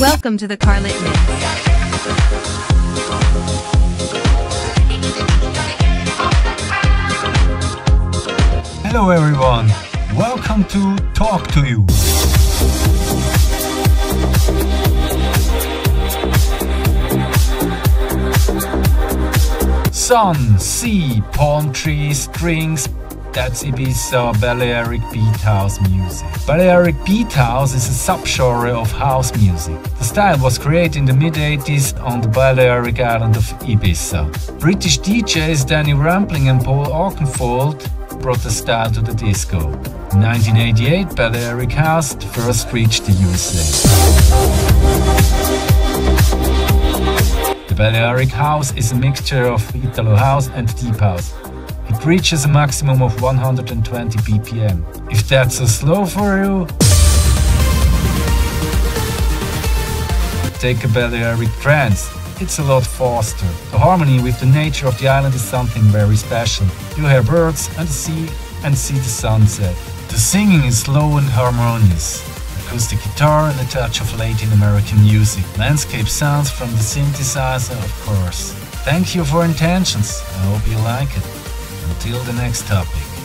Welcome to the Carlit Mix. Hello everyone, welcome to Talk to You. Sun, sea, palm trees, drinks, that's Ibiza uh, Balearic Beat House music. Balearic Beat House is a subgenre of house music. The style was created in the mid 80s on the Balearic island of Ibiza. British DJs Danny Rampling and Paul Oakenfold brought the style to the disco. In 1988, Balearic House first reached the USA. The Balearic House is a mixture of Italo House and Deep House. It reaches a maximum of 120 BPM. If that's a slow for you, take a Balearic trance. It's a lot faster. The harmony with the nature of the island is something very special. You hear birds and the sea and see the sunset. The singing is slow and harmonious. Acoustic guitar and a touch of Latin American music. Landscape sounds from the synthesizer, of course. Thank you for intentions. I hope you like it. Until the next topic.